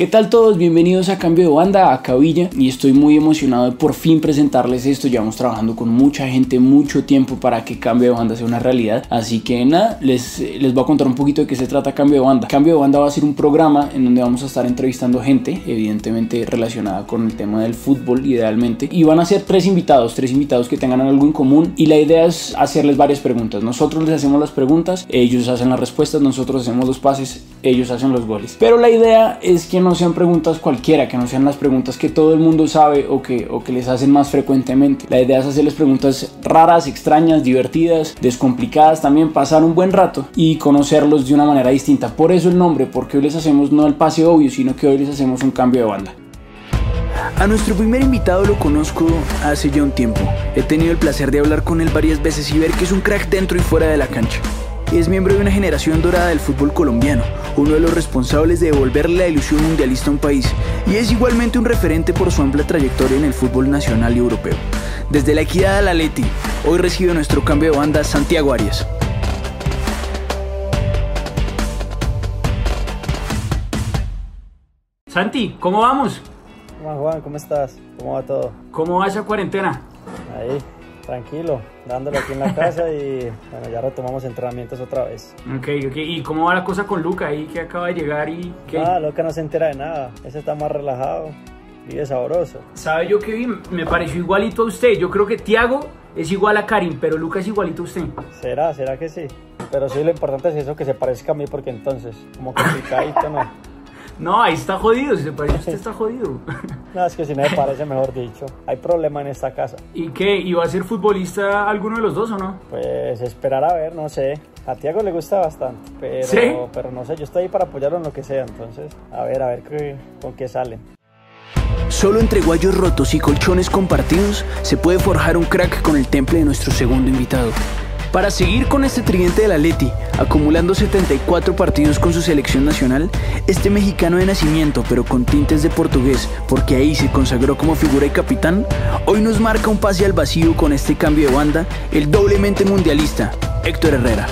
¿Qué tal todos? Bienvenidos a Cambio de Banda, a Cabilla y estoy muy emocionado de por fin presentarles esto. Llevamos trabajando con mucha gente mucho tiempo para que Cambio de Banda sea una realidad. Así que nada, les, les voy a contar un poquito de qué se trata Cambio de Banda. Cambio de Banda va a ser un programa en donde vamos a estar entrevistando gente, evidentemente relacionada con el tema del fútbol idealmente. Y van a ser tres invitados, tres invitados que tengan algo en común y la idea es hacerles varias preguntas. Nosotros les hacemos las preguntas, ellos hacen las respuestas, nosotros hacemos los pases, ellos hacen los goles. Pero la idea es que no no sean preguntas cualquiera, que no sean las preguntas que todo el mundo sabe o que, o que les hacen más frecuentemente. La idea es hacerles preguntas raras, extrañas, divertidas, descomplicadas, también pasar un buen rato y conocerlos de una manera distinta. Por eso el nombre, porque hoy les hacemos no el pase obvio, sino que hoy les hacemos un cambio de banda. A nuestro primer invitado lo conozco hace ya un tiempo. He tenido el placer de hablar con él varias veces y ver que es un crack dentro y fuera de la cancha es miembro de una generación dorada del fútbol colombiano, uno de los responsables de devolverle la ilusión mundialista a un país, y es igualmente un referente por su amplia trayectoria en el fútbol nacional y europeo. Desde la equidad a la Leti, hoy recibe nuestro cambio de banda Santiago Arias. Santi, ¿cómo vamos? Hola Juan, ¿cómo estás? ¿Cómo va todo? ¿Cómo va esa cuarentena? Ahí, tranquilo, dándole aquí en la casa y bueno, ya retomamos entrenamientos otra vez. Ok, ok. ¿Y cómo va la cosa con Luca ahí que acaba de llegar y qué? Ah, Luca no se entera de nada, ese está más relajado, vive sabroso. ¿Sabe yo que vi? Me pareció igualito a usted. Yo creo que Tiago es igual a Karim, pero Luca es igualito a usted. ¿Será? ¿Será que sí? Pero sí, lo importante es eso, que se parezca a mí, porque entonces, como complicadito, ¿no? No, ahí está jodido, si se parece usted está jodido. no, es que si me parece, mejor dicho. Hay problema en esta casa. ¿Y qué? ¿Y va a ser futbolista alguno de los dos o no? Pues esperar a ver, no sé. A Tiago le gusta bastante, pero, ¿Sí? pero no sé, yo estoy ahí para apoyarlo en lo que sea, entonces, a ver, a ver qué, con qué salen. Solo entre guayos rotos y colchones compartidos se puede forjar un crack con el temple de nuestro segundo invitado. Para seguir con este tridente del Atleti, acumulando 74 partidos con su selección nacional, este mexicano de nacimiento pero con tintes de portugués, porque ahí se consagró como figura y capitán, hoy nos marca un pase al vacío con este cambio de banda, el doblemente mundialista, Héctor Herrera.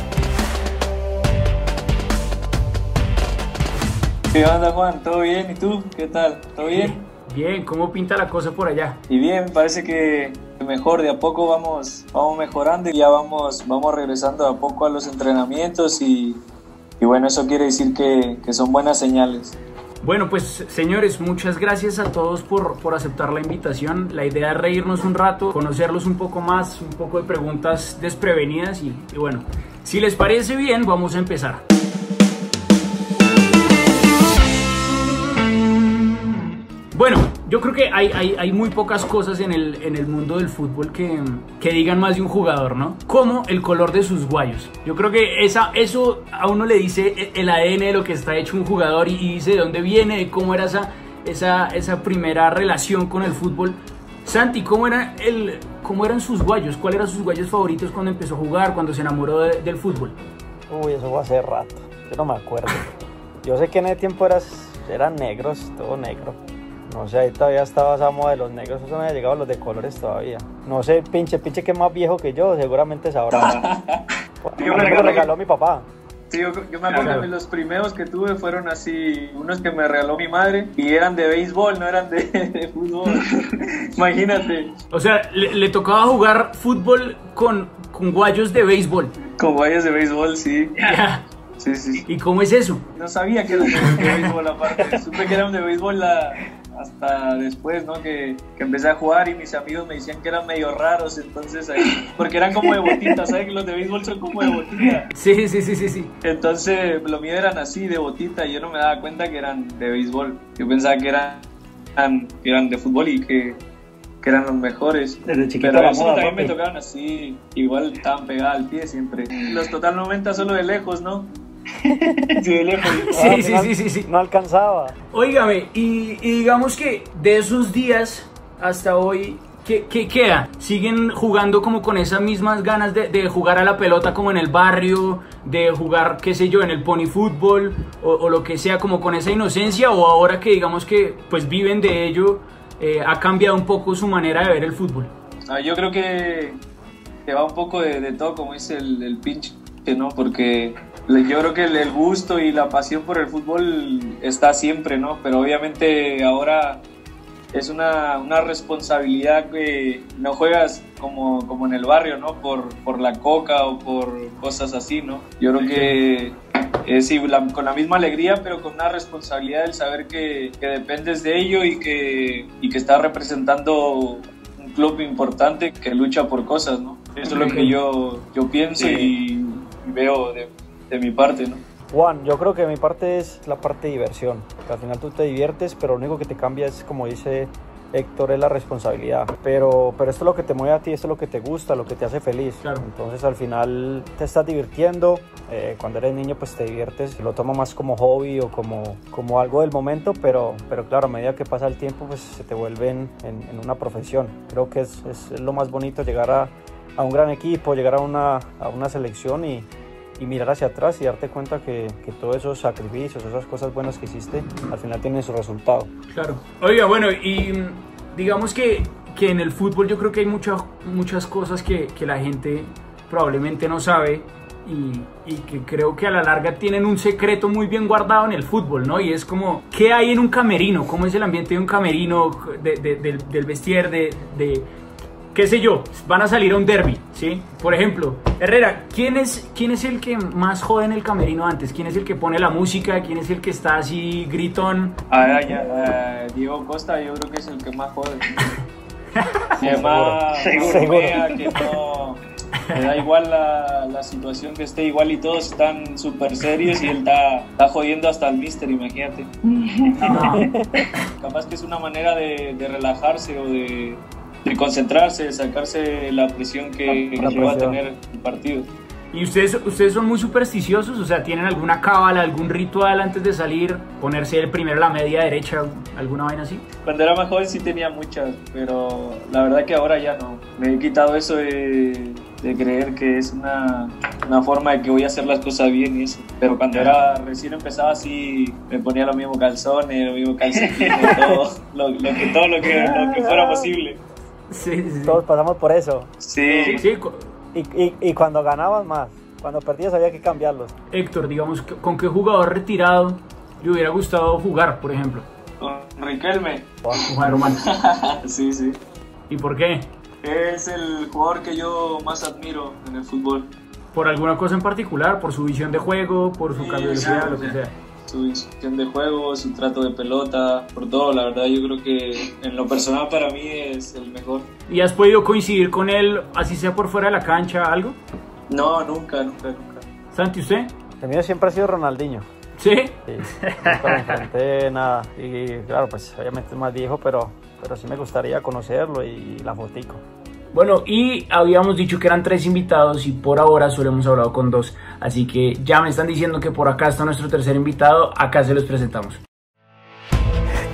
¿Qué onda Juan? ¿Todo bien? ¿Y tú? ¿Qué tal? ¿Todo bien? Bien, ¿cómo pinta la cosa por allá? Y bien, parece que mejor, de a poco vamos, vamos mejorando y ya vamos, vamos regresando de a poco a los entrenamientos y, y bueno, eso quiere decir que, que, son buenas señales. Bueno, pues señores, muchas gracias a todos por, por aceptar la invitación. La idea es reírnos un rato, conocerlos un poco más, un poco de preguntas desprevenidas y, y bueno, si les parece bien, vamos a empezar. Bueno, yo creo que hay, hay, hay, muy pocas cosas en el, en el mundo del fútbol que, que, digan más de un jugador, ¿no? Como el color de sus guayos. Yo creo que esa, eso a uno le dice el ADN de lo que está hecho un jugador y, y dice de dónde viene, de cómo era esa, esa, esa primera relación con el fútbol. Santi, ¿cómo, era el, ¿cómo eran sus guayos? ¿Cuáles eran sus guayos favoritos cuando empezó a jugar, cuando se enamoró de, del fútbol? Uy, eso fue hace rato. Yo no me acuerdo. Yo sé que en ese tiempo eras, eran negros, todo negro. No sé, ahí todavía estaba esa moda de los negros, eso no había llegado a los de colores todavía. No sé, pinche, pinche que es más viejo que yo, seguramente sabrá. yo me lo regaló mi papá. Sí, yo, yo, me acuerdo que los primeros que tuve fueron así, unos que me regaló mi madre y eran de béisbol, no eran de, de fútbol. Imagínate. O sea, le, le, tocaba jugar fútbol con, con guayos de béisbol. Con guayos de béisbol, sí. Yeah. Sí, sí. ¿Y cómo es eso? No sabía que eran de béisbol aparte. Supe que eran de béisbol la, hasta después, ¿no? Que, que, empecé a jugar y mis amigos me decían que eran medio raros, entonces ahí, porque eran como de botita, ¿sabes? Que los de béisbol son como de botita. Sí, sí, sí, sí, sí. Entonces, lo mío eran así, de botita, y yo no me daba cuenta que eran de béisbol. Yo pensaba que eran, que eran de fútbol y que, que eran los mejores. Desde chiquito Pero la eso moda, también papi. me tocaban así, igual estaban pegadas al pie siempre. Los total 90 solo de lejos, ¿no? Sí, de lejos. Sí, Ah, sí, no- sí, sí, sí. No alcanzaba. Óigame, y, y digamos que de esos días hasta hoy, ¿qué, qué queda? ¿Siguen jugando como con esas mismas ganas de, de jugar a la pelota como en el barrio, de jugar, qué sé yo, en el pony fútbol o, o lo que sea, como con esa inocencia? ¿O ahora que digamos que pues viven de ello, eh, ha cambiado un poco su manera de ver el fútbol? Ah, yo creo que, que va un poco de, de todo, como dice el, el pinche. ¿no? Porque yo creo que el gusto y la pasión por el fútbol está siempre, ¿no? Pero obviamente ahora es una, una responsabilidad que no juegas como, como en el barrio, ¿no? Por, por la coca o por cosas así, ¿no? Yo creo que es con la misma alegría, pero con una responsabilidad del saber que, que dependes de ello y que, y que estás representando un club importante que lucha por cosas, ¿no? Eso es lo que yo, yo pienso y, veo de, de mi parte, ¿no? Juan, yo creo que mi parte es la parte de diversión. Que al final tú te diviertes, pero lo único que te cambia es, como dice Héctor, es la responsabilidad. Pero, pero esto es lo que te mueve a ti, esto es lo que te gusta, lo que te hace feliz. Entonces al final te estás divirtiendo. Eh, cuando eres niño pues te diviertes, lo tomo más como hobby o como, como algo del momento, pero, pero claro, a medida que pasa el tiempo pues se te vuelven en, en una profesión. Creo que es, es, lo más bonito llegar a, a un gran equipo, llegar a una, a una selección y, y mirar hacia atrás y darte cuenta que, que, todos esos sacrificios, esas cosas buenas que hiciste, al final tienen su resultado. Claro. Oiga, bueno, y digamos que, que en el fútbol yo creo que hay muchas muchas cosas que, que la gente probablemente no sabe y, y, que creo que a la larga tienen un secreto muy bien guardado en el fútbol, ¿no? Y es como, ¿qué hay en un camerino? ¿Cómo es el ambiente de un camerino, de, de, del, del vestier, de, de qué sé yo, van a salir a un derby, ¿sí? Por ejemplo, Herrera, ¿quién es, ¿quién es el que más jode en el camerino antes? ¿Quién es el que pone la música? ¿Quién es el que está así gritón? Ah, ya, uh, Diego Costa yo creo que es el que más jode. Se bromea, que no... Me da igual la, la, situación que esté, igual y todos están súper serios y él está, está, jodiendo hasta el mister, imagínate. Capaz que es una manera de, de relajarse o de, de concentrarse, de sacarse la presión que, la va a tener el partido. ¿Y ustedes, ustedes son muy supersticiosos? O sea, ¿tienen alguna cábala, algún ritual antes de salir? ¿Ponerse el primero la media derecha, alguna vaina así? Cuando era más joven sí tenía muchas, pero la verdad que ahora ya no. Me he quitado eso de, de creer que es una, una, forma de que voy a hacer las cosas bien y eso. Pero cuando era recién empezaba así, me ponía los mismos calzones, los mismos calcetines, todo, lo, lo, que, todo lo que, lo que fuera posible. Sí, sí, Todos pasamos por eso. Sí. sí. Y, y, y, cuando ganaban más, cuando perdías había que cambiarlos. Héctor, digamos, ¿con qué jugador retirado le hubiera gustado jugar, por ejemplo? Con Riquelme. Juan Román. sí, sí. ¿Y por qué? Es el jugador que yo más admiro en el fútbol. ¿Por alguna cosa en particular? ¿Por su visión de juego? ¿Por su sí, cambio de velocidad? Lo que sea su visión de juego, su trato de pelota, por todo, la verdad yo creo que en lo personal para mí es el mejor. ¿Y has podido coincidir con él, así sea por fuera de la cancha, algo? No, nunca, nunca, nunca. Santi, ¿usted? El mío siempre ha sido Ronaldinho. ¿Sí? Sí, nunca me enfrenté nada. Y claro, pues obviamente es más viejo, pero, pero sí me gustaría conocerlo y la fotico. Bueno, y habíamos dicho que eran tres invitados y por ahora solo hemos hablado con dos. Así que ya me están diciendo que por acá está nuestro tercer invitado, acá se los presentamos.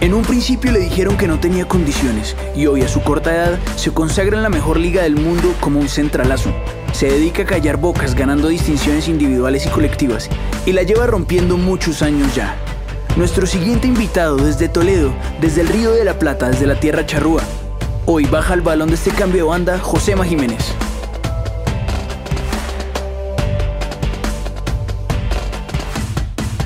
En un principio le dijeron que no tenía condiciones y hoy a su corta edad se consagra en la mejor liga del mundo como un centralazo. Se dedica a callar bocas ganando distinciones individuales y colectivas y la lleva rompiendo muchos años ya. Nuestro siguiente invitado desde Toledo, desde el Río de la Plata, desde la tierra charrúa, Hoy baja el balón de este cambio de banda Josema Jiménez.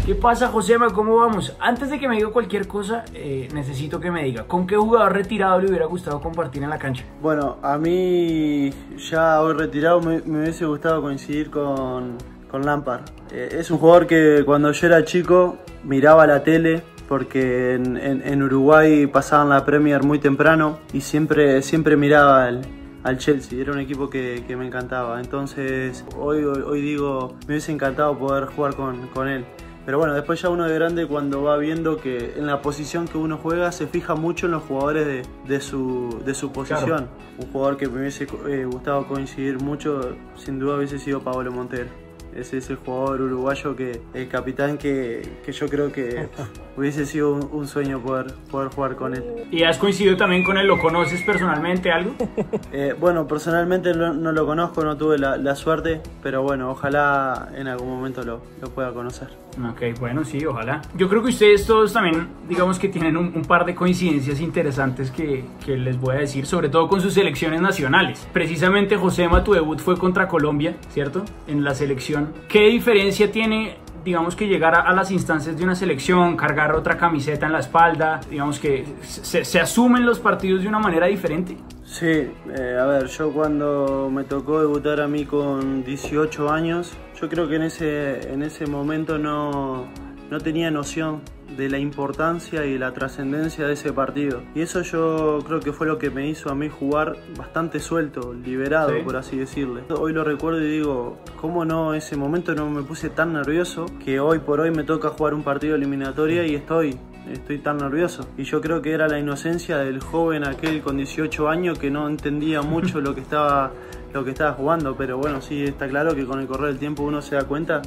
¿Qué pasa, Josema? ¿Cómo vamos? Antes de que me diga cualquier cosa, eh, necesito que me diga, ¿con qué jugador retirado le hubiera gustado compartir en la cancha? Bueno, a mí ya hoy retirado me, me hubiese gustado coincidir con, con Lampard. Eh, es un jugador que cuando yo era chico miraba la tele porque en, en, en, Uruguay pasaban la Premier muy temprano y siempre, siempre miraba al, al Chelsea, era un equipo que, que me encantaba. Entonces hoy, hoy, digo, me hubiese encantado poder jugar con, con él. Pero bueno, después ya uno de grande cuando va viendo que en la posición que uno juega se fija mucho en los jugadores de, de, su, de su posición. Claro. Un jugador que me hubiese eh, gustado coincidir mucho, sin duda hubiese sido Pablo Montero es ese jugador uruguayo que el capitán que, que yo creo que hubiese sido un, un, sueño poder, poder jugar con él. ¿Y has coincidido también con él? ¿Lo conoces personalmente algo? Eh, bueno, personalmente no, no, lo conozco, no tuve la, la, suerte, pero bueno, ojalá en algún momento lo, lo, pueda conocer. Ok, bueno, sí, ojalá. Yo creo que ustedes todos también, digamos que tienen un, un par de coincidencias interesantes que, que, les voy a decir, sobre todo con sus selecciones nacionales. Precisamente, Josema, tu debut fue contra Colombia, ¿cierto? En la selección selección. ¿Qué diferencia tiene digamos que llegar a, a, las instancias de una selección, cargar otra camiseta en la espalda, digamos que se, se asumen los partidos de una manera diferente? Sí, eh, a ver, yo cuando me tocó debutar a mí con 18 años, yo creo que en ese, en ese momento no, no tenía noción de la importancia y la trascendencia de ese partido. Y eso yo creo que fue lo que me hizo a mí jugar bastante suelto, liberado, sí. por así decirle. Hoy lo recuerdo y digo, ¿cómo no ese momento no me puse tan nervioso que hoy por hoy me toca jugar un partido eliminatoria y estoy estoy tan nervioso. Y yo creo que era la inocencia del joven aquel con 18 años que no entendía mucho lo que estaba lo que estaba jugando, pero bueno, sí está claro que con el correr del tiempo uno se da cuenta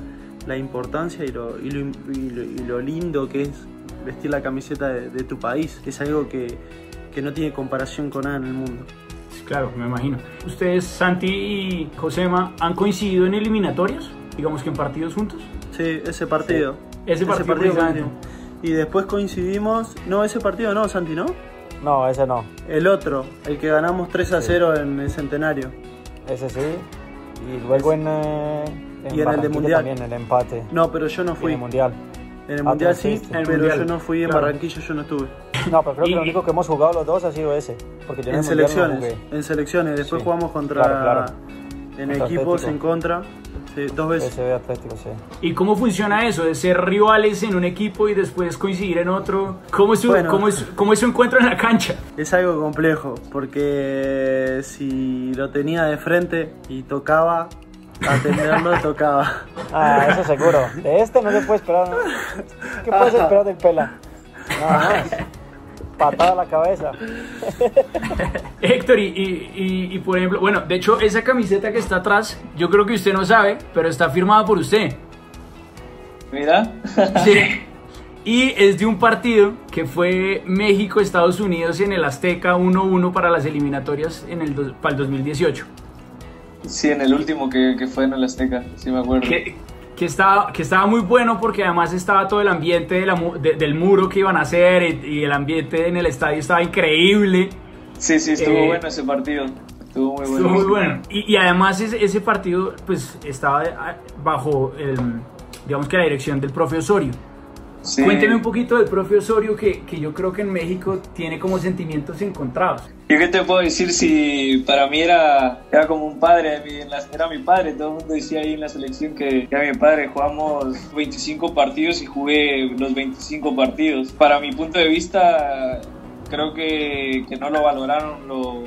la importancia y lo, y lo, y lo, y lo lindo que es vestir la camiseta de, de, tu país. Es algo que, que no tiene comparación con nada en el mundo. Claro, me imagino. ¿Ustedes, Santi y Josema, han coincidido en eliminatorias? Digamos que en partidos juntos. Sí, ese partido. Sí. Ese partido, ese partido Y después coincidimos. No, ese partido no, Santi, ¿no? No, ese no. El otro, el que ganamos 3 a 0 sí. en el centenario. Ese sí. Y luego en. Eh, en y en el de Mundial. También el empate. No, pero yo no fui. En el Mundial. En el Mundial sí, en el pero mundial. yo no fui en claro. Barranquilla, yo no estuve. No, pero creo que lo único que hemos jugado los dos ha sido ese. Porque yo en, en selecciones, no en selecciones. Después sí. jugamos contra. Claro, claro. En contra equipos Atlético. en contra. Sí, dos veces. SB Atlético, sí. ¿Y cómo funciona eso de ser rivales en un equipo y después coincidir en otro? ¿Cómo es su, bueno, cómo es, cómo es su encuentro en la cancha? Es algo complejo, porque si lo tenía de frente y tocaba, atenderlo tocaba. Ah, eso seguro. De este no se puede esperar. ¿no? ¿Qué puedes esperar del pela? Nada más. Patada a la cabeza. Héctor, y, y, y, por ejemplo, bueno, de hecho, esa camiseta que está atrás, yo creo que usted no sabe, pero está firmada por usted. Mira. Sí. Y es de un partido que fue México-Estados Unidos en el Azteca 1-1 para las eliminatorias en el, para el 2018. Sí, en el último que, que fue en el Azteca, sí me acuerdo. Que, que, estaba, que estaba muy bueno porque además estaba todo el ambiente de la, de, del muro que iban a hacer y, y, el ambiente en el estadio estaba increíble. Sí, sí, estuvo eh, bueno ese partido. Estuvo muy bueno. Estuvo muy bueno. Y, y además ese, ese, partido pues estaba bajo, el, digamos que la dirección del profe Osorio. Sí. Cuénteme un poquito del profe Osorio que, que, yo creo que en México tiene como sentimientos encontrados. ¿Yo qué te puedo decir si para mí era, era como un padre, era mi padre, todo el mundo decía ahí en la selección que era mi padre, jugamos 25 partidos y jugué los 25 partidos. Para mi punto de vista creo que, que no lo valoraron lo,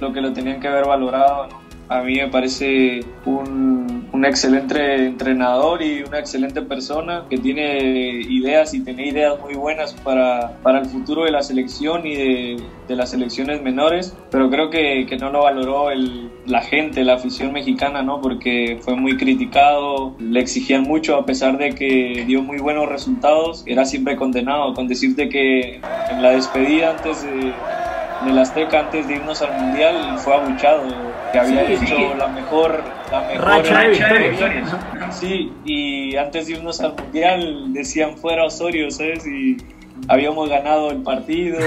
lo que lo tenían que haber valorado, ¿no? A mí me parece un, un, excelente entrenador y una excelente persona que tiene ideas y tiene ideas muy buenas para, para el futuro de la selección y de, de las selecciones menores, pero creo que, que no lo valoró el, la gente, la afición mexicana, ¿no? Porque fue muy criticado, le exigían mucho a pesar de que dio muy buenos resultados, era siempre condenado, con decirte que en la despedida antes de en el Azteca antes de irnos al Mundial fue abuchado, que había sí, hecho sí. la mejor, la mejor racha de victorias. Sí, y antes de irnos al Mundial decían fuera Osorio, ¿sabes? Y habíamos ganado el partido,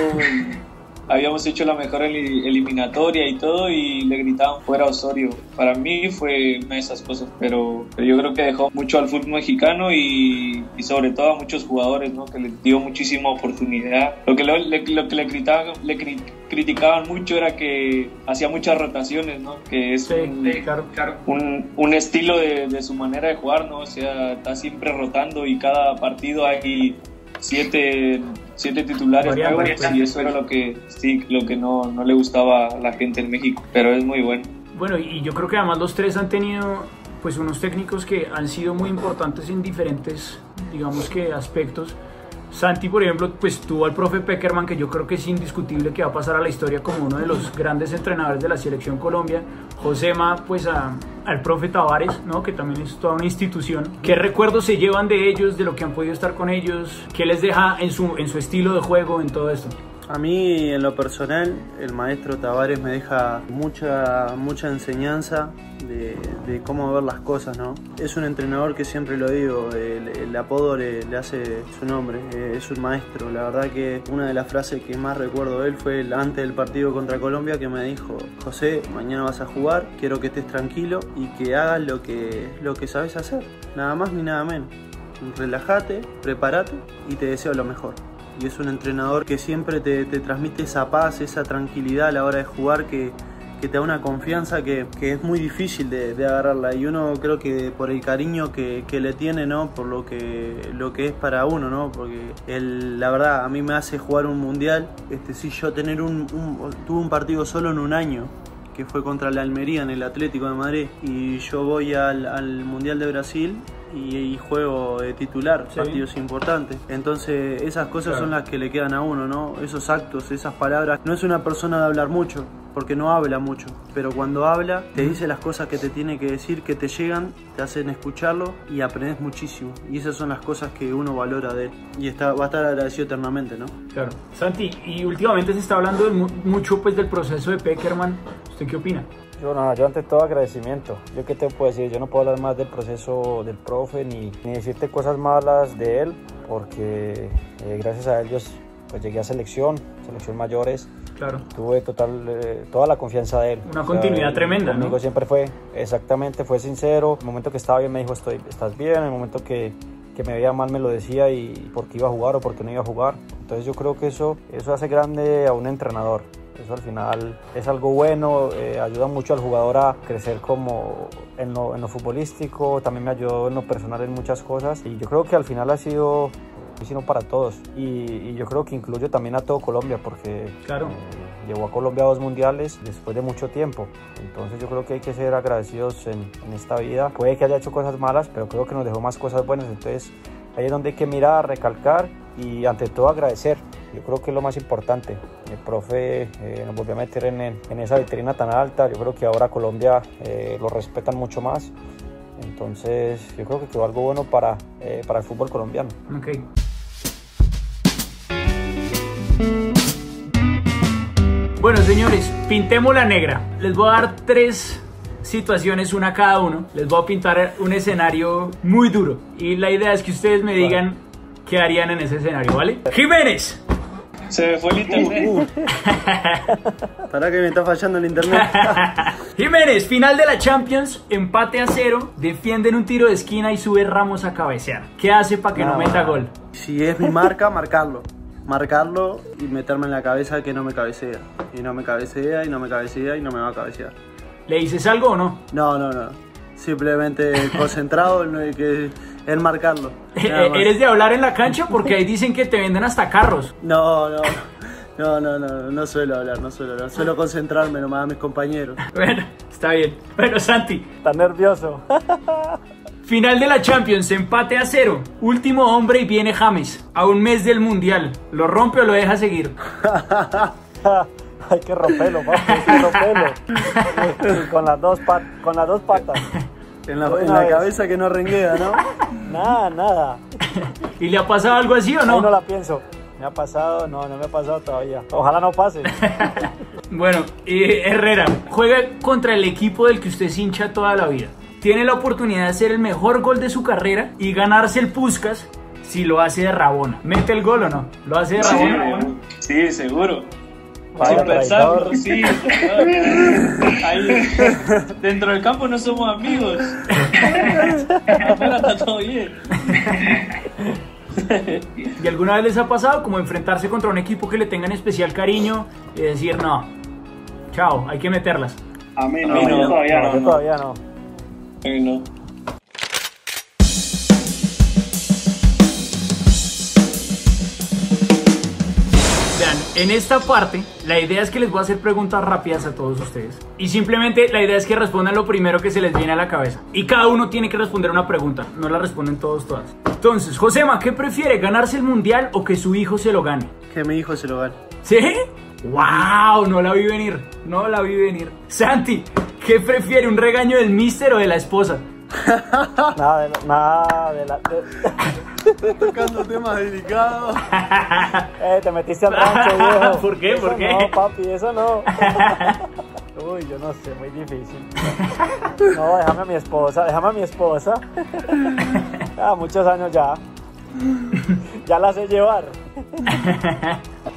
habíamos hecho la mejor eliminatoria y todo, y le gritaban fuera Osorio. Para mí fue una de esas cosas, pero, pero yo creo que dejó mucho al fútbol mexicano y, y, sobre todo a muchos jugadores, ¿no? Que le dio muchísima oportunidad. Lo que, lo, le, lo que le, gritaban, le criticaban mucho era que hacía muchas rotaciones, ¿no? Que es sí, un, sí, claro, claro. un, un estilo de, de, su manera de jugar, ¿no? O sea, está siempre rotando y cada partido hay siete, siete titulares nuevos y eso era lo que sí, lo que no, no le gustaba a la gente en México, pero es muy bueno. Bueno, y yo creo que además los tres han tenido pues unos técnicos que han sido muy importantes en diferentes, digamos que aspectos. Santi, por ejemplo, pues tuvo al profe Peckerman, que yo creo que es indiscutible que va a pasar a la historia como uno de los grandes entrenadores de la selección Colombia. Josema, pues a, al profe Tavares, ¿no? que también es toda una institución. ¿Qué recuerdos se llevan de ellos, de lo que han podido estar con ellos? ¿Qué les deja en su, en su estilo de juego, en todo esto? A mí, en lo personal, el maestro Tavares me deja mucha, mucha enseñanza de, cómo ver las cosas, ¿no? Es un entrenador que siempre lo digo, el, el apodo le, le hace su nombre, eh, es un maestro. La verdad que una de las frases que más recuerdo de él fue el antes del partido contra Colombia que me dijo, José, mañana vas a jugar, quiero que estés tranquilo y que hagas lo que, lo que sabes hacer, nada más ni nada menos. Relájate, prepárate y te deseo lo mejor y es un entrenador que siempre te, te, transmite esa paz, esa tranquilidad a la hora de jugar que, te da una confianza que, es muy difícil de, de, agarrarla y uno creo que por el cariño que, le tiene, ¿no? Por lo que, es para uno, ¿no? Porque él, la verdad, a mí me hace jugar un mundial, este, sí, yo tener un, un, tuve un partido solo en un año, que fue contra la Almería en el Atlético de Madrid y yo voy al Mundial de Brasil y, y, juego de titular, sí. partidos importantes. Entonces esas cosas claro. son las que le quedan a uno, ¿no? Esos actos, esas palabras. No es una persona de hablar mucho, porque no habla mucho, pero cuando habla te dice las cosas que te tiene que decir, que te llegan, te hacen escucharlo y aprendes muchísimo. Y esas son las cosas que uno valora de él y está, va a estar agradecido eternamente, ¿no? Claro. Santi, y últimamente se está hablando mucho pues del proceso de Peckerman. ¿Usted qué opina? Yo, no, yo ante todo agradecimiento. Yo qué te puedo decir, yo no puedo hablar más del proceso del profe ni, ni decirte cosas malas de él, porque eh, gracias a ellos pues llegué a selección, selección mayores. Claro. Tuve total, eh, toda la confianza de él. Una continuidad o sea, tremenda, conmigo ¿no? siempre fue, exactamente, fue sincero. El momento que estaba bien me dijo, Estoy, estás bien. En el momento que, que me veía mal me lo decía y por qué iba a jugar o por qué no iba a jugar. Entonces yo creo que eso, eso hace grande a un entrenador. Eso al final es algo bueno, eh, ayuda mucho al jugador a crecer como en lo, en lo, futbolístico, también me ayudó en lo personal en muchas cosas y yo creo que al final ha sido sino para todos y, y yo creo que incluye también a todo Colombia porque claro. eh, llevó a Colombia a dos mundiales después de mucho tiempo. Entonces yo creo que hay que ser agradecidos en, en esta vida. Puede que haya hecho cosas malas pero creo que nos dejó más cosas buenas. Entonces ahí es donde hay que mirar, recalcar y ante todo agradecer. Yo creo que es lo más importante. El profe eh, nos volvió a meter en, en, esa vitrina tan alta. Yo creo que ahora Colombia eh, lo respetan mucho más. Entonces yo creo que quedó algo bueno para, eh, para el fútbol colombiano. Okay. Bueno, señores, pintemos la negra. Les voy a dar tres situaciones, una cada uno. Les voy a pintar un escenario muy duro. Y la idea es que ustedes me digan qué harían en ese escenario, ¿vale? Jiménez. Se me fue el internet. Uh, uh. Para que me está fallando el internet. Jiménez, final de la Champions, empate a cero, defienden un tiro de esquina y sube Ramos a cabecear. ¿Qué hace para que no, no meta gol? Si es mi marca, marcarlo marcarlo y meterme en la cabeza que no me cabecea. Y no me cabecea, y no me cabecea, y no me va a cabecear. ¿Le dices algo o no? No, no, no. Simplemente concentrado en, que, en marcarlo. ¿Eres de hablar en la cancha? Porque ahí dicen que te venden hasta carros. No, no. No, no, no, no suelo hablar, no suelo hablar. Suelo concentrarme nomás a mis compañeros. Bueno, está bien. Bueno, Santi. Está nervioso. Final de la Champions, empate a cero. Último hombre y viene James. A un mes del Mundial. ¿Lo rompe o lo deja seguir? hay que romperlo, papi, hay que romperlo. con, las dos con las dos patas. En la, en la cabeza que no renguea, ¿no? nada, nada. ¿Y le ha pasado algo así o no? Ahí no la pienso. ¿Me ha pasado? No, no me ha pasado todavía. Ojalá no pase. bueno, Herrera, juega contra el equipo del que usted se hincha toda la vida. Tiene la oportunidad de hacer el mejor gol de su carrera y ganarse el Puskas si lo hace de Rabona. ¿Mete el gol o no? ¿Lo hace de Rabona? Sí, sí seguro. Sin pensarlo, sí. Ahí, dentro del campo no somos amigos. Afuera está todo bien. ¿Y alguna vez les ha pasado como enfrentarse contra un equipo que le tengan especial cariño y decir, no, chao, hay que meterlas? A mí no, a mí no, todavía no. no. Todavía no. A mí no. En esta parte, la idea es que les voy a hacer preguntas rápidas a todos ustedes. Y simplemente la idea es que respondan lo primero que se les viene a la cabeza. Y cada uno tiene que responder una pregunta. No la responden todos, todas. Entonces, Josema, ¿qué prefiere? ¿Ganarse el mundial o que su hijo se lo gane? Que mi hijo se lo gane. ¿Sí? ¡Wow! No la vi venir. No la vi venir. Santi, ¿qué prefiere? ¿Un regaño del mister o de la esposa? Nada de, nada de la... de- tocando temas delicados. Eh, te metiste al rancho, viejo. ¿Por qué? Eso ¿Por qué? No, papi, eso no. Uy, yo no sé, muy difícil. No, déjame a mi esposa, déjame a mi esposa. Ah, muchos años ya. Ya la sé llevar.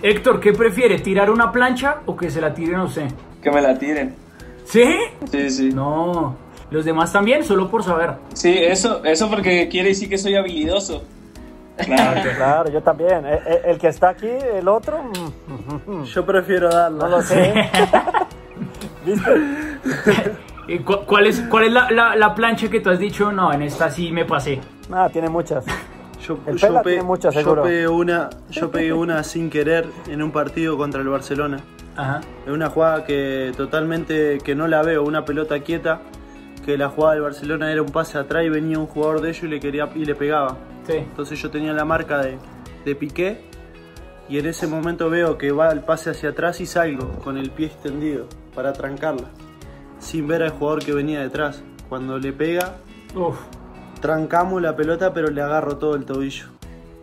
Héctor, ¿qué prefiere? ¿Tirar una plancha o que se la tiren a usted? Que me la tiren. ¿Sí? Sí, sí. No. ¿Los demás también? Solo por saber. Sí, eso, eso porque quiere decir que soy habilidoso. Claro. Claro, yo también. Eh, eh, El, que está aquí, el otro, mm, Yo prefiero darla. no lo sé. ¿Viste? ¿Y cu- ¿Cuál es, cuál es la, la- la plancha que tú has dicho? No, en esta sí me pasé. Nada, tiene muchas. Yo, El yo pe- tiene muchas, yo seguro. pegué una, yo pegué una sin querer en un partido contra el Barcelona. Ajá. Es una jugada que totalmente que no la veo, una pelota quieta, que la jugada del Barcelona era un pase atrás y venía un jugador de ellos y le quería y le pegaba. Sí. Entonces yo tenía la marca de, de Piqué y en ese momento veo que va el pase hacia atrás y salgo con el pie extendido para trancarla, sin ver al jugador que venía detrás. Cuando le pega, Uf. trancamos la pelota pero le agarro todo el tobillo.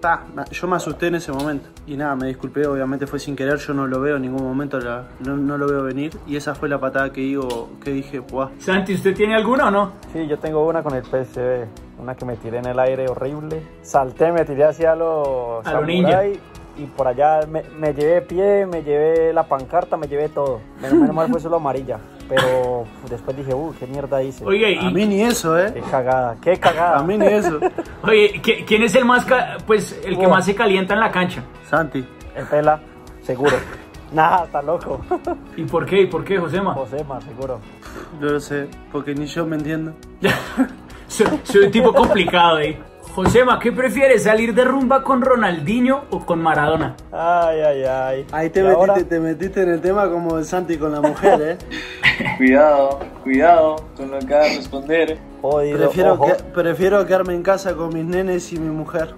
Ta, yo me asusté en ese momento y nada, me disculpé, obviamente fue sin querer, yo no lo veo en ningún momento, la- no, no lo veo venir y esa fue la patada que digo, que dije, Buah. Santi, ¿usted tiene alguna o no? Sí, yo tengo una con el PSV. Una que me tiré en el aire horrible. Salté, me tiré hacia los A lo samurái, Y por allá me, me llevé pie, me llevé la pancarta, me llevé todo. Menos, menos mal fue solo amarilla. Pero después dije, uh, qué mierda hice. Oye, A y- mí ni eso, Qué eh. cagada, qué cagada. A mí ni eso. Oye, ¿qui- ¿quién es el más, ca- pues, el que más se calienta en la cancha? Santi. El pela, seguro. Nada, está loco. ¿Y por qué? ¿Y por qué, Josema? Josema, seguro. No lo sé, porque ni yo me entiendo. soy, soy un tipo complicado, eh. Josema, ¿qué prefieres? ¿Salir de rumba con Ronaldinho o con Maradona? Ay, ay, ay. Ahí te metiste, ahora- te metiste en el tema como el Santi con la mujer, eh. Cuidado, cuidado con lo que vas a responder. Jodido, Prefiero, que, prefiero quedarme en casa con mis nenes y mi mujer.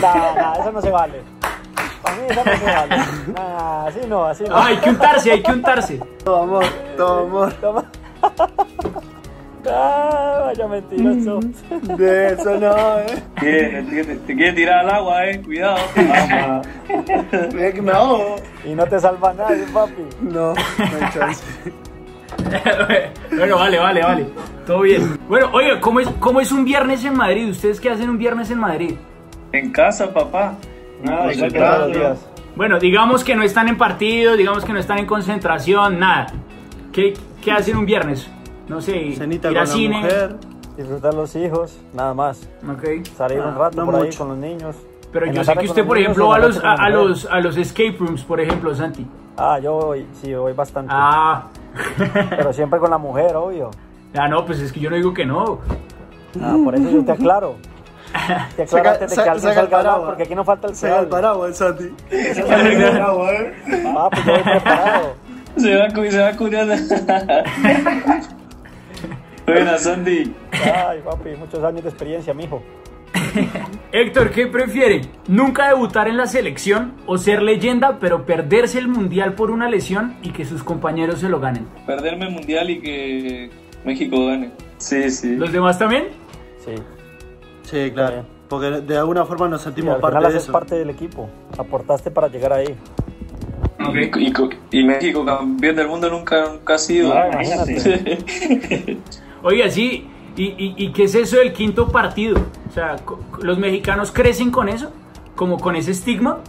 Nah, nah, eso no se vale. Para mí eso no se vale. Nah, así no, así no. Ah, hay que untarse, hay que untarse. Todo amor, todo amor. Toma. Ah, vaya mentiroso. De eso no, eh. Tiene, te quiere tirar al agua, eh. Cuidado. Mira que me ahogo. Y no te salva nadie, papi. No, no hay chance. bueno, vale, vale, vale. Todo bien. Bueno, oye, ¿cómo es, ¿cómo es un viernes en Madrid? ¿Ustedes qué hacen un viernes en Madrid? En casa, papá. Nada, todos los días. Bueno, digamos que no están en partido, digamos que no están en concentración, nada. ¿Qué, qué hacen un viernes? No sé, Cenita ir a la cine. mujer. Disfrutar los hijos, nada más. Ok. Salir un Ah, rato no por ahí con los niños. Pero En yo sé que usted, por ejemplo, en a los, a, a los, a los escape rooms, por ejemplo, Santi. Ah, yo voy, sí, voy bastante. Ah. Pero siempre con la mujer, obvio. ah, no, pues es que yo no digo que no. Ah, por eso yo te aclaro. Te aclaro antes de que alguien el salga a paraguas. porque aquí no falta el Saca el pedal. paraguas, el Santi. Ah, pues yo voy preparado. Se va, cu- se va curando. Buena, Sandy. Ay, papi, muchos años de experiencia, mijo. Héctor, ¿qué prefiere? ¿Nunca debutar en la selección o ser leyenda, pero perderse el mundial por una lesión y que sus compañeros se lo ganen? Perderme el mundial y que México gane. Sí, sí. ¿Los demás también? Sí. Sí, claro. Porque de alguna forma nos Sí, sentimos al parte final de haces eso. parte del equipo. Aportaste para llegar ahí. Y, y- y México campeón del mundo nunca, nunca ha sido. Ah, imagínate. Oiga, sí. ¿Y, y, y qué es eso del quinto partido? O sea, ¿los mexicanos crecen con eso? ¿Como con ese estigma?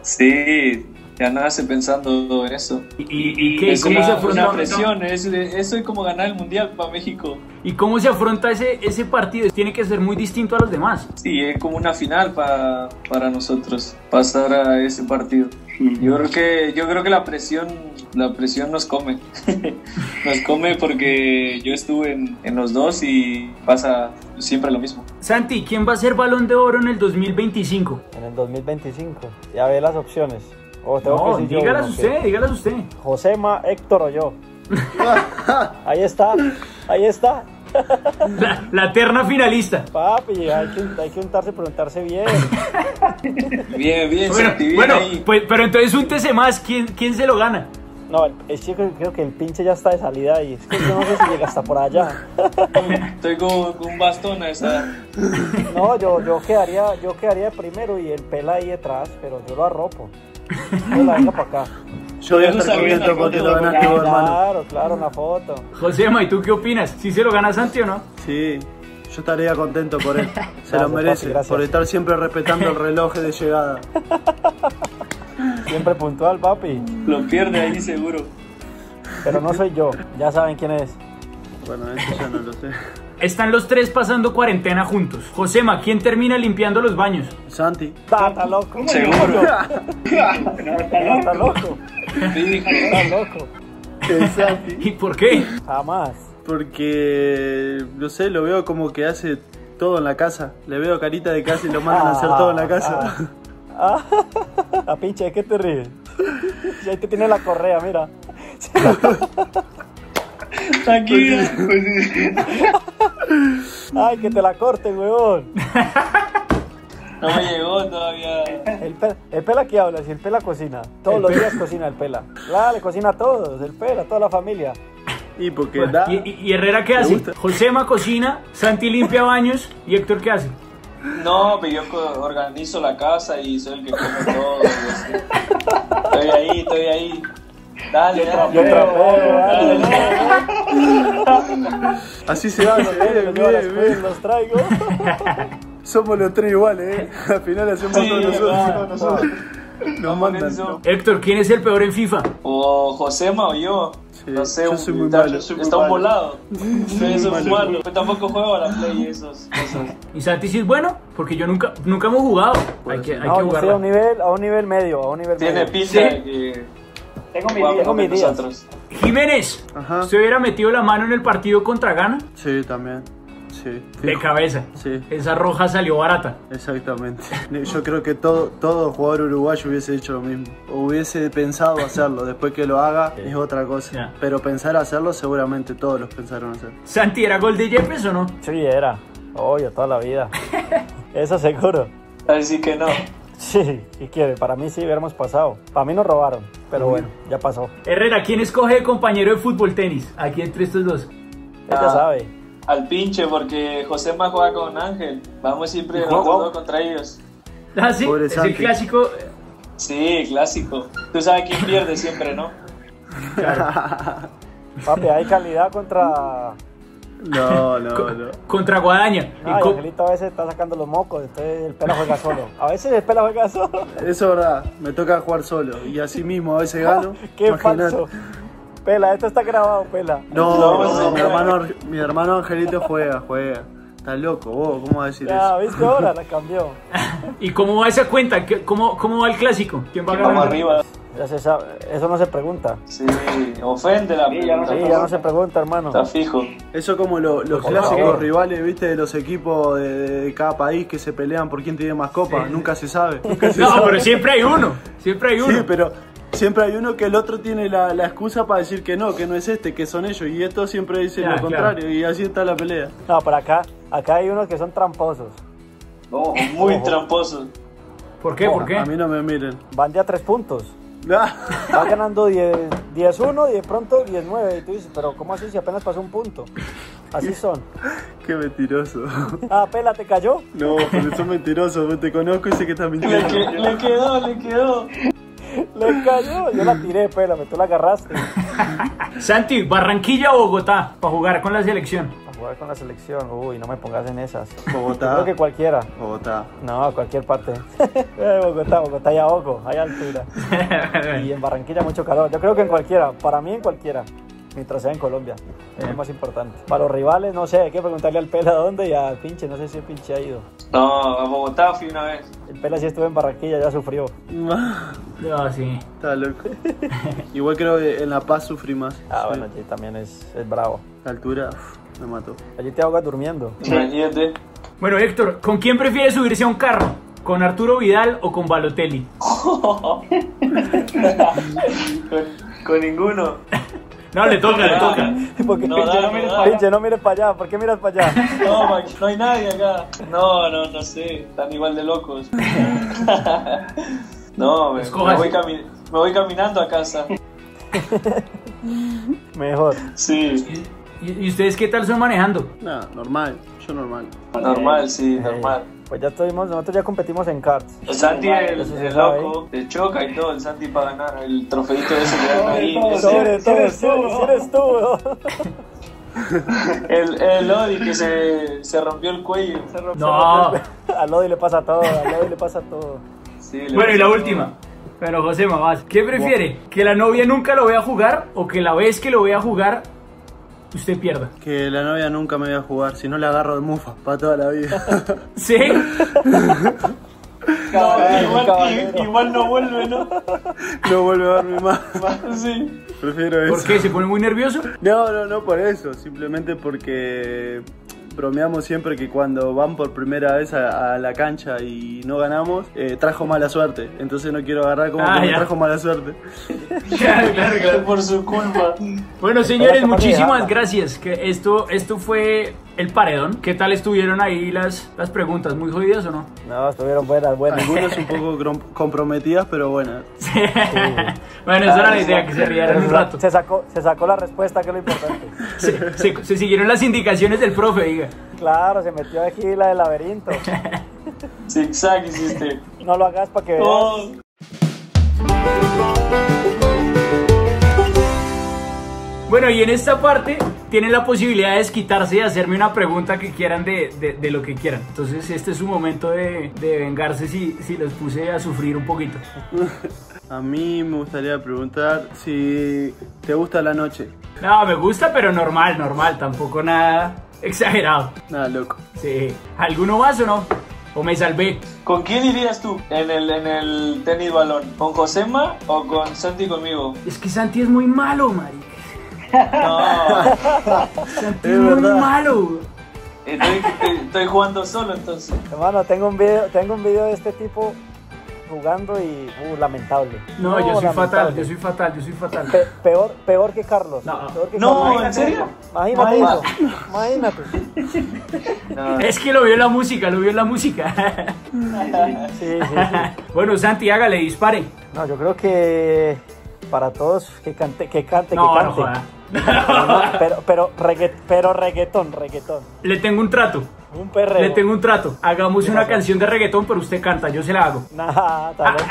sí, ya nace pensando en eso. ¿Y, y- y qué? Es ¿Cómo una, se una presión, es, eso es como ganar el mundial para México. ¿Y cómo se afronta ese, ese partido? Tiene que ser muy distinto a los demás. Sí, es como una final pa- para nosotros pasar a ese partido. Yo creo que yo creo que la presión la presión nos come. nos come porque yo estuve en, en los dos y pasa siempre lo mismo. Santi, ¿quién va a ser balón de oro en el 2025? En el 2025. Ya ve las opciones. O tengo No, que decir yo dígalas uno, usted, ¿qué? dígalas usted. Josema, Héctor o yo. ahí está, ahí está. La, la terna finalista. Papi, hay que, hay que untarse, preguntarse bien. Bien, bien, Bueno, bien bueno ahí. pues, pero entonces úntese más. ¿Quién, ¿Quién se lo gana? No, es que creo, creo que el pinche ya está de salida y es que yo no sé si llega hasta por allá. Estoy con, con un bastón a esa. No, yo, yo quedaría, yo quedaría de primero y el pela ahí detrás, pero yo lo arropo. Yo la venga para acá. Yo voy a estar la porque lo ganaste vos, hermano. Claro, claro, una foto. Josema, ¿y tú qué opinas? ¿Si se lo gana Santi o no? Sí, yo estaría contento por él. Se Gracias, lo merece, papi, por estar siempre respetando el reloj de llegada. Siempre puntual, papi. Lo pierde ahí seguro. Pero no soy yo, ya saben quién es. Bueno, eso ya no lo sé. Están los tres pasando cuarentena juntos. Josema, ¿quién termina limpiando los baños? Santi. Está, loco. Seguro. Está loco. Está loco. ¿Y por qué? Jamás. Porque, no sé, lo veo como que hace todo en la casa. Le veo carita de casa y lo mandan a hacer todo en la casa. Ah, a pinche, ¿de qué te ríes? Ahí te tiene la correa, mira. Tranquila. Pues sí. Ay, que te la corten, huevón. No me llegó todavía. El, pe- el pela que habla, si el pela cocina. Todos los días cocina el pela. Claro, le cocina a todos, el pela, a toda la familia. Y porque da. ¿Y, y- Herrera qué hace? gusta? Josema cocina, Santi limpia baños y Héctor qué hace? No, pero yo co- organizo la casa y soy el que come todo. Estoy ahí, estoy ahí. Dale, dale. Yo trapeo. Así se va, Los bien, bien, bien. los traigo. Somos los tres iguales, ¿eh? Al final hacemos Sí, todos va, nosotros. Nos mandan. Eso. Héctor, ¿quién es el peor en FIFA? O Josema o yo. Sí, no sé, yo un- soy muy está, malo, soy muy está un malo. volado. Ustedes son malo. malos. Yo tampoco juego a la play y esos cosas. ¿Y Santi sí es bueno? Porque yo nunca, nunca hemos jugado. Hay que, hay No, que yo estoy a jugarlo. un nivel, a un nivel medio, a un nivel Tiene medio. pinta Sí. de que Tengo juega días. Tengo mis días. Jiménez, Ajá. ¿usted hubiera metido la mano en el partido contra Ghana? Sí, también. Sí. De cabeza. Sí. Esa roja salió barata. Exactamente. Yo creo que todo, todo jugador uruguayo hubiese hecho lo mismo. Hubiese pensado hacerlo. Después que lo haga es otra cosa. Ya. Pero pensar hacerlo seguramente todos los pensaron hacer. ¿Santi era gol de Yepes o no? Sí, era. Obvio, toda la vida. Eso seguro. Así que no. Sí, si quiere, para mí sí hubiéramos pasado. Para mí nos robaron, pero bueno, ya pasó. Herrera, ¿quién escoge de compañero de fútbol tenis? Aquí entre estos dos. Ya Ah. sabe. Al pinche, porque Josema juega con Ángel. Vamos siempre ¿Y los dos contra ellos. Ah, sí, Pobre es Santi. el clásico. Sí, clásico. Tú sabes quién pierde siempre, ¿no? Papi, hay calidad contra. No, no, no. Contra Guadaña. Y Ay, co- Angelito a veces está sacando los mocos, entonces el pela juega solo. A veces el pela juega solo. Eso es verdad. Me toca jugar solo. Y así mismo a veces gano. Qué Imagínate. falso. Pela, esto está grabado, pela. No, No, no, no, mi, no. hermano, mi hermano Angelito juega, juega. Estás loco, vos, ¿cómo vas a decir Ya, eso? ¿viste ahora? La cambió. ¿Y cómo va esa cuenta? ¿Qué- ¿Cómo, cómo va el clásico? ¿Quién va Vamos ganando? arriba. Ya se sabe, eso no se pregunta. Sí, ofende la pregunta. Sí, ya no se pregunta, hermano. Está fijo. Eso como lo- los Por clásicos favor. rivales, viste, de los equipos de, de cada país que se pelean por quién tiene más copas. Nunca se sabe. Nunca se No, sabe. pero siempre hay uno. Siempre hay uno. Sí, pero siempre hay uno que el otro tiene la, la excusa para decir que no, que no es este, que son ellos. Y estos siempre dicen Ya, lo contrario. Y así está la pelea. No, pero acá, acá hay unos que son tramposos. No, muy Ojo. tramposo. ¿Por qué? ¿Por qué? A mí no me miren. Van de a tres puntos. Van ganando 10 10-1 y de pronto 10-9. Y tú dices, pero ¿cómo así si apenas pasó un punto? Así son. Qué mentiroso. Ah, pela, ¿te cayó? No, pero son mentirosos. vos Te conozco y sé que estás Le, mintiendo. que- le quedó, le quedó. Le cayó. Yo la tiré, pela, me tú la agarraste. Santi, ¿Barranquilla o Bogotá para jugar con la selección? Jugar con la selección. Uy, no me pongas en esas. Bogotá. Creo que cualquiera. Bogotá. No, a cualquier parte. Eh, Bogotá, Bogotá ya ojo, hay altura. Y en Barranquilla mucho calor. Yo creo que en cualquiera, para mí en cualquiera. Mientras sea en Colombia, es lo más importante. Para los rivales, no sé, hay que preguntarle al Pela dónde y al pinche, no sé si el pinche ha ido. No, a Bogotá fui una vez. El Pela sí estuvo en Barranquilla, ya sufrió. No, sí. Está loco. Igual creo que en La Paz sufrí más. Ah, Sí. bueno, allí también es, es bravo. La altura uf, me mató. Allí te ahogas durmiendo. Imagínate. Bueno, Héctor, ¿con quién prefiere subirse a un carro? ¿Con Arturo Vidal o con Balotelli? Con, con ninguno. No, le toca, le toca. Porque, No, pinche, dale, no mires dale. pa- pinche, no mires para allá. ¿Por qué miras para allá? No, man, no hay nadie acá. No, no, no sé. Están igual de locos. No, me, me voy, me voy caminando a casa. Mejor. Sí, ¿Y, y ustedes qué tal son manejando? Nada, normal, yo normal. normal, sí, Eh, normal. Pues ya tuvimos, nosotros ya competimos en karts. El Santi, el, se el loco, el choca y todo, el Santi para ganar el trofeito ese que dan ahí. Sobre ese- todo, eres, si eres tú, ¿no? El, el Odi que se, se rompió el cuello. No. A Lodi le pasa todo, a Lodi le pasa todo. Sí, le Bueno, y la última. Pero José Mamás, ¿qué prefiere? ¿Que la novia nunca lo vea jugar o que la vez que lo vea jugar usted pierda? Que la novia nunca me vaya a jugar, si no la agarro de mufa para toda la vida. ¿Sí? No, igual, igual no vuelve, ¿no? no vuelve a verme más. Sí. Prefiero eso. ¿Por qué? ¿Se pone muy nervioso? No, no, no por eso, simplemente porque bromeamos siempre que cuando van por primera vez a, a la cancha y no ganamos, eh, trajo mala suerte. Entonces no quiero agarrar como Ah, que me trajo mala suerte. Claro, claro, por su culpa. Bueno, señores, muchísimas gracias. Que esto, esto fue el paredón. ¿Qué tal estuvieron ahí las, las preguntas? ¿Muy jodidas o no? No, estuvieron buenas, buenas. Algunas un poco comprometidas, pero buenas. bueno, esa era la idea, que se rieran un rato. Se sacó, se sacó la respuesta, que es lo importante. Se, se- se siguieron las indicaciones del profe, diga. Claro, se metió aquí la del laberinto. Zigzag hiciste. No lo hagas para que veas. Oh, Bueno, y en esta parte tienen la posibilidad de desquitarse y hacerme una pregunta que quieran de, de- de lo que quieran. Entonces, este es su momento de, de vengarse si, si los puse a sufrir un poquito. A mí me gustaría preguntar si te gusta la noche. No, me gusta, pero normal, normal. Tampoco nada exagerado. Nada, loco. Sí. ¿Alguno más o no? ¿O me salvé? ¿Con quién irías tú en el, en el tenis balón? ¿Con Josema o con Santi conmigo? Es que Santi es muy malo, marica. No, Santi Es muy verdad. malo. estoy, estoy- jugando solo entonces. Hermano, tengo un video, tengo un video de este tipo jugando y uh, lamentable. No, yo soy lamentable. fatal, yo soy fatal, yo soy fatal. Pe- peor, peor que Carlos. No. Peor que No, Carlos. ¿en serio? Imagínate No. eso. Imagínate. No. Es que lo vio en la música, lo vio en la música. Sí, sí, sí. bueno, Santi, hágale, dispare. No, yo creo que para todos que cante, que cante, No, que no cante. Pero, no, pero, pero, regga- pero reggaetón, reggaetón. Le tengo un trato. Un perreo. Le tengo un trato. Hagamos una canción de reggaetón, pero usted canta, yo se la hago. Nah, está loco.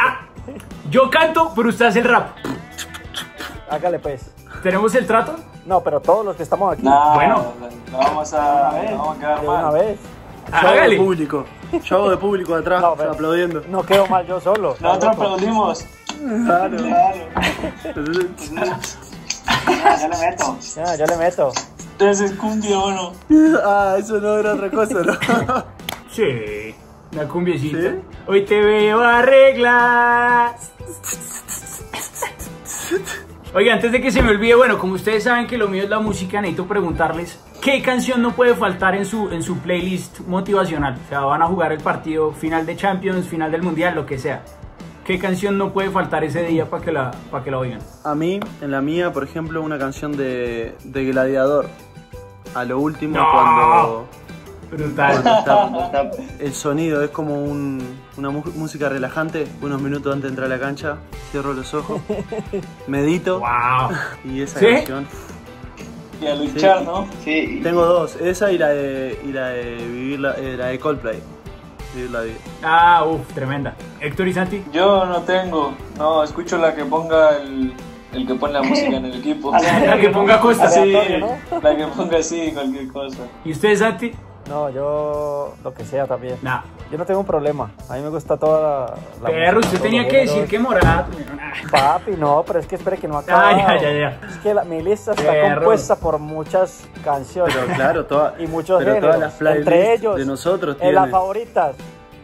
Yo canto, pero usted hace el rap. Hágale pues. ¿Tenemos el trato? No, pero todos los que estamos aquí. No, Bueno. no vamos a, vamos a quedar de una mal. vez. Yo hago de Hágale. público. Yo hago de público atrás, No, pero- aplaudiendo. No quedo mal yo solo. Nosotros aplaudimos. Claro. Ya le meto. Ya, yo le meto. Entonces es cumbia o no. ah, eso no era otra cosa, ¿no? Sí. Una cumbiecita. ¿Sí? Hoy te veo arreglar. Oiga, antes de que se me olvide, bueno, como ustedes saben que lo mío es la música, necesito preguntarles qué canción no puede faltar en su, en su playlist motivacional. O sea, van a jugar el partido final de Champions, final del Mundial, lo que sea. ¿Qué canción no puede faltar ese día para que, la, para que la oigan? A mí, en la mía, por ejemplo, una canción de, de Gladiador. A lo último, No. cuando, Brutal. cuando está- el sonido es como un- una música relajante. Unos minutos antes de entrar a la cancha, cierro los ojos, medito wow. y esa ¿Sí? canción. Y a luchar, ¿no? Sí, Tengo dos, esa y la de, y la de vivir la, eh, la de Coldplay. Vivir la. Ah, uff, tremenda. Héctor y Santi. Yo no tengo. No, escucho la que ponga el, el que pone la música en el equipo. La que ponga Costa. Sí, la que ponga así, cualquier cosa. ¿Y ustedes, Santi? No, yo lo que sea también. Nah. Yo no tengo un problema. A mí me gusta toda la. la Perro, usted tenía que decir que morato. Nah. Papi, no, pero es que espere que no acaba. Ah, ya, ya, ya. Es que la, mi lista está Perro. compuesta por muchas canciones. Pero claro, toda, y muchos pero géneros. todas las Entre ellos, de nosotros en las favoritas,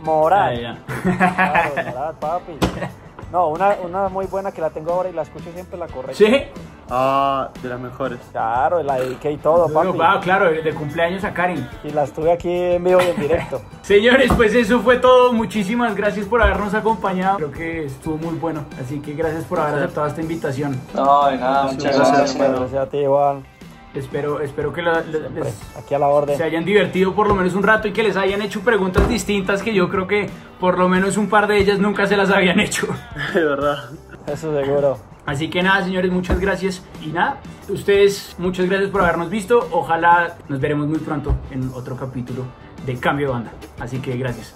Morat. Ya, ya. Claro, Morat, papi. No, una, una muy buena que la tengo ahora y la escucho siempre la correcta. ¿Sí? Ah, de las mejores. Claro, la dediqué y todo, Bueno, papi. va, claro, de cumpleaños a Karen. Y la estuve aquí en vivo y en directo. Señores, pues eso fue todo. Muchísimas gracias por habernos acompañado. Creo que estuvo muy bueno. Así que gracias por haber aceptado esta invitación. No, de nada, muchas Gracias, gracias. Gracias a ti, Iván. Espero, espero que la- la- les- Aquí a la orden. se hayan divertido por lo menos un rato y que les hayan hecho preguntas distintas que yo creo que por lo menos un par de ellas nunca se las habían hecho. De verdad. Eso seguro. Así que nada, señores, muchas gracias. Y nada, ustedes, muchas gracias por habernos visto. Ojalá nos veremos muy pronto en otro capítulo de Cambio de Banda. Así que gracias.